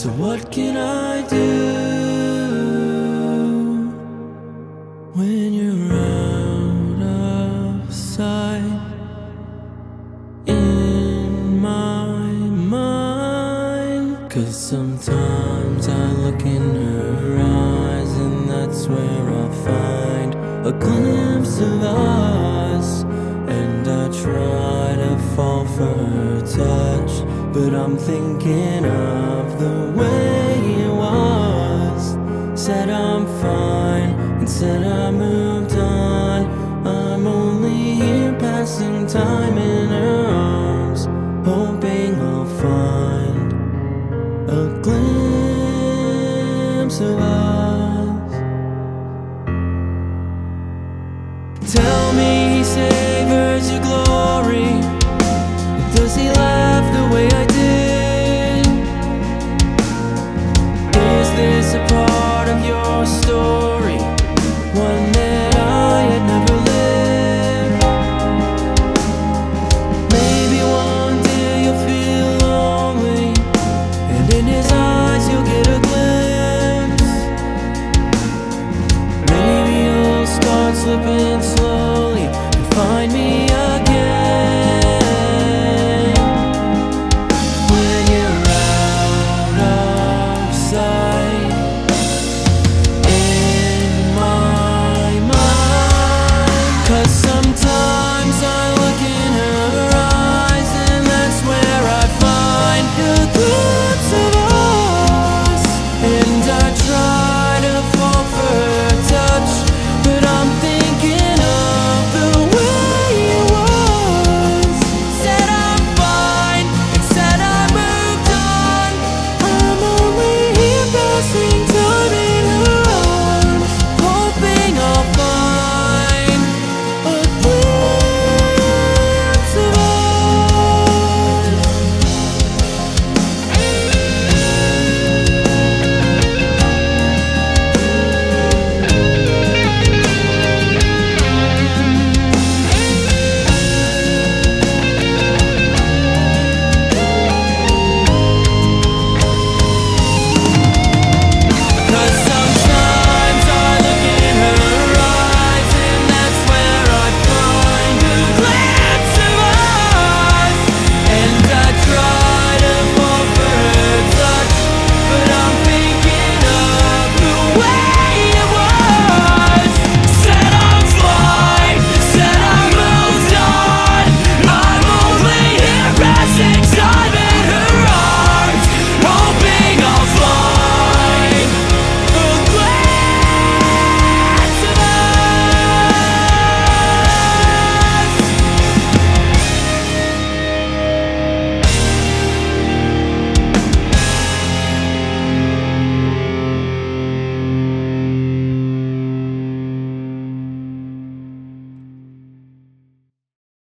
So what can I do when you're out of sight in my mind? Cause sometimes I look in her eyes and that's where I'll find a glimpse of us. I'm thinking of the way it was. Said I'm fine, and said I moved on. I'm only here passing time in her arms, hoping I'll find a glimpse of us. Tell me he savors